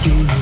see you.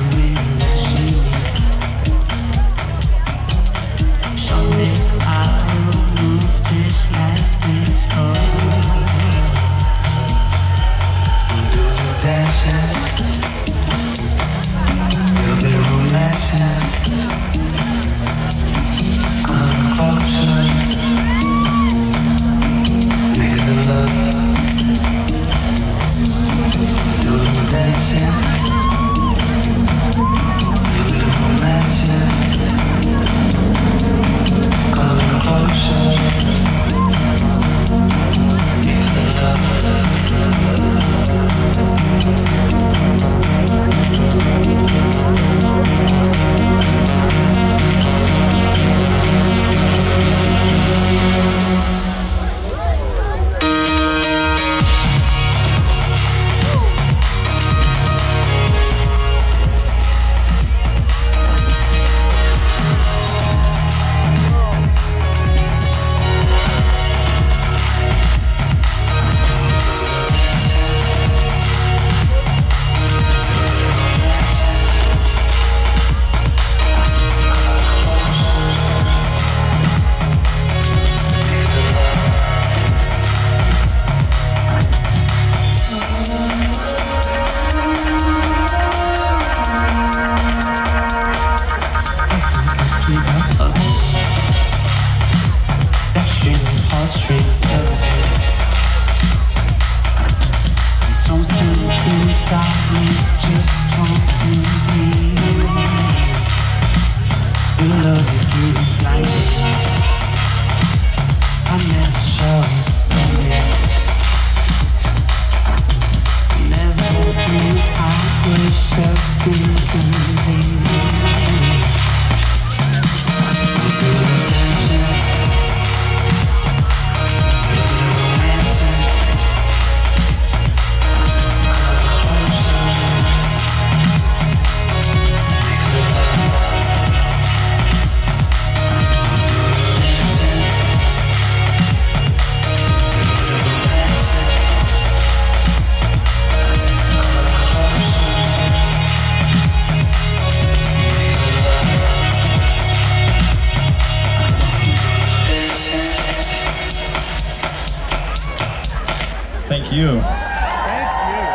Thank you. Thank you.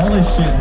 Holy shit.